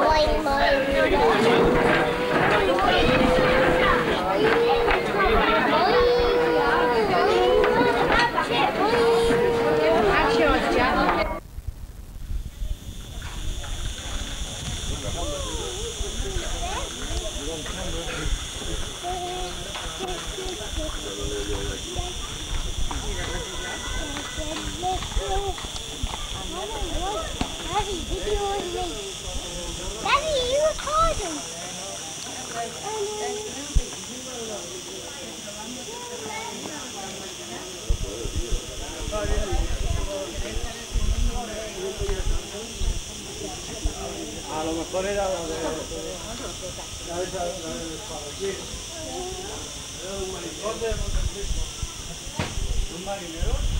Boing, boing. A lo mejor era la de... La esa, la de. ¿Un marinero?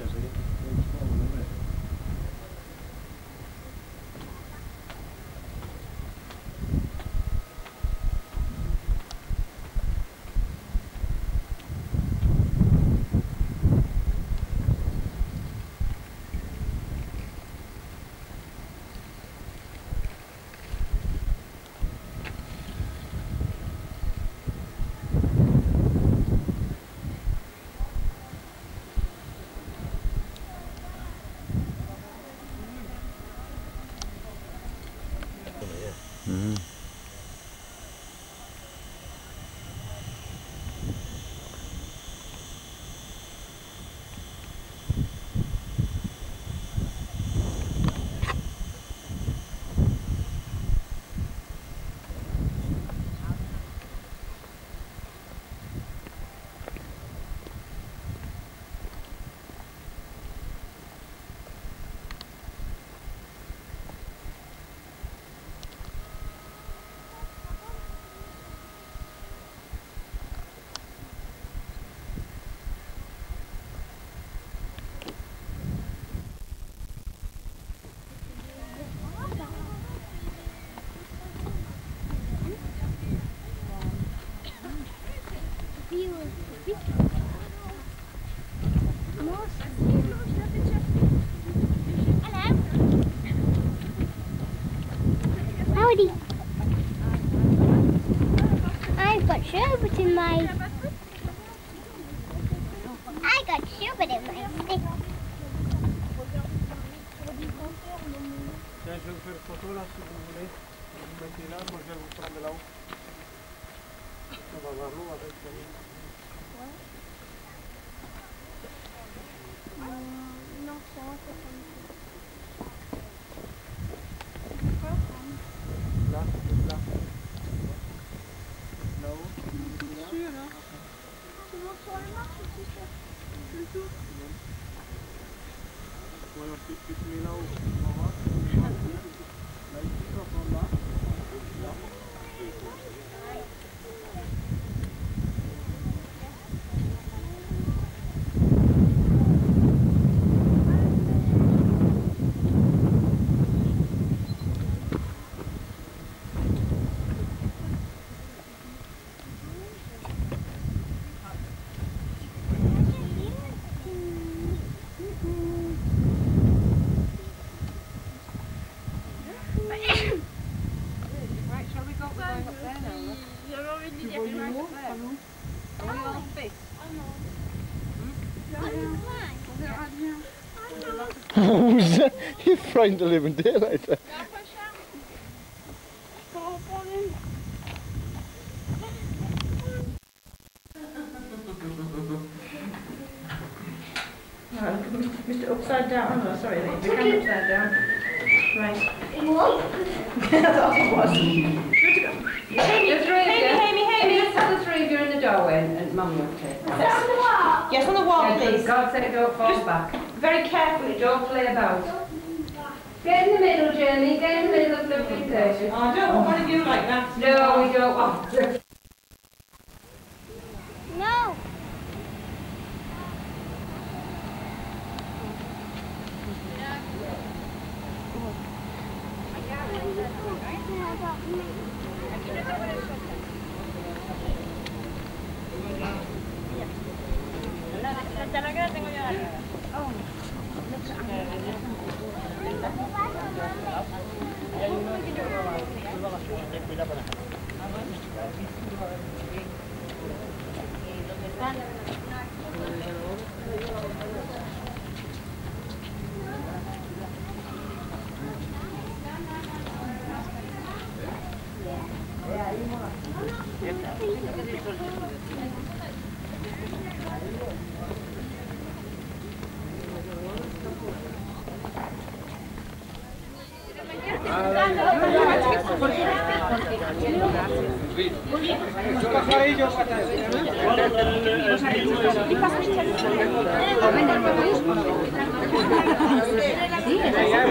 on a sherbet in my. Ya je vais vous faire une photo là si vous voulez. Vous mettez là, moi je vais vous prendre là-haut. On va voir l'eau avec. euh, Non, c'est moi Là, You're frightened to live in daylight. Mr. Upside Down. Oh, sorry, the camera upside down. Right. What? That's all it was. The three of you. Amy, Amy. Let's have the three of you in the doorway and, and Mum will take it. Yes, on the wall, Yeah, please. for God's sake, don't fall back. Very carefully. Don't play about. Get in the middle, Jamie. Get in the middle of the living station. Oh, I don't want one of you like that. No, we don't want to. No.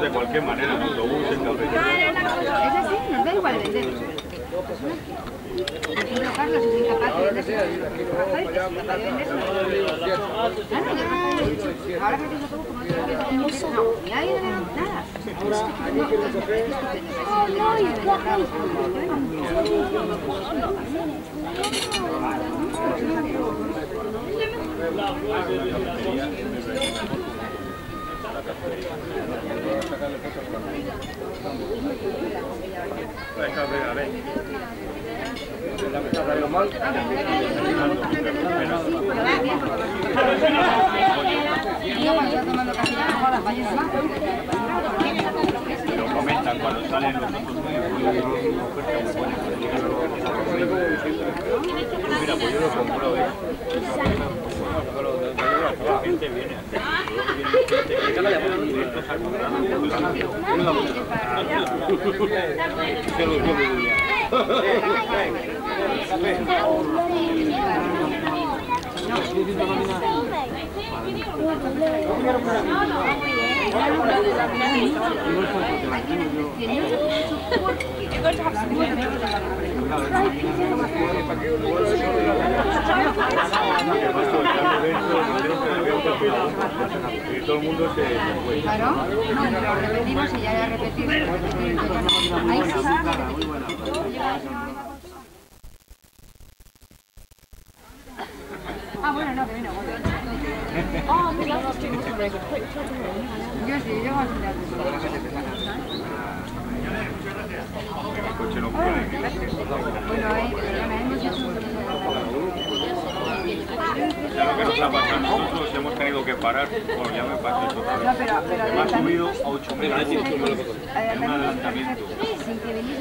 De cualquier manera, en cafetería. Es así, nos da igual vender. Pero Carlos es incapaz de vender. Claro, yo- ahora que tengo todo como no ni nada. Café, no. Lo comentan cuando salen los otros Mira, pues yo lo compro, ¿eh? La gente viene. Thank you. Y todo. Claro, no, repetimos y ya repetir. Ahí sí se puede repetir. Ah, bueno, no, que viene. bueno. Oh, quick, quick. Yo sí, yo voy a enseñar. El coche no puede. Bueno, ahí, perdona, hemos hecho un Ya lo que nos ha pasado nosotros, hemos tenido que parar. Bueno, ya me eso No, vez. pero, pero subido a 8.000 en un adelantamiento, sin que venís.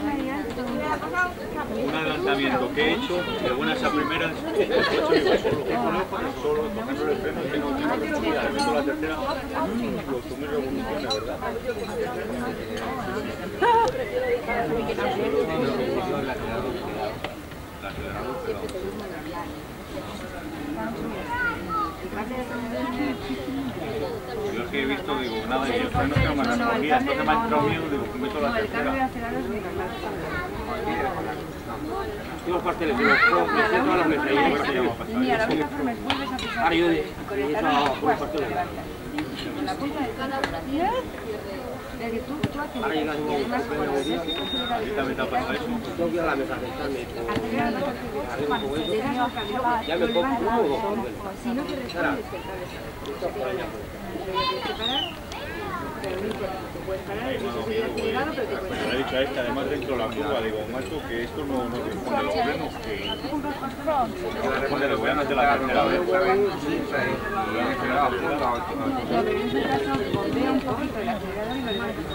Un adelantamiento que he hecho, de buenas a primeras, solo. Tocando el freno, tengo la tercera, sumé revoluciones, ¿verdad? Yo es que he visto, digo, nada, y el freno que no me recogía, entonces me ha entrado. Los pasteles, todas las mesas. Me Y la es vuelves a pisar yo de- la punta del talón tiras, de que tú, tú aceleras. Ahora llegas Y además, un- cuando ves que aceleras, ¿A ti también te ha pasado eso? Tengo que ir a la mesa a sentarme. Ya me pongo. Si no te respondes, te pero no importa, te puedes parar, eso sería acelerado, pero te puedes Me lo he dicho a esta, además dentro de la curva, digo, macho, que esto no, no responde los frenos, que no responde los frenos de la tercera vez. Ya, pero en ese caso, bombea un poquito el acelerador y lo levantas.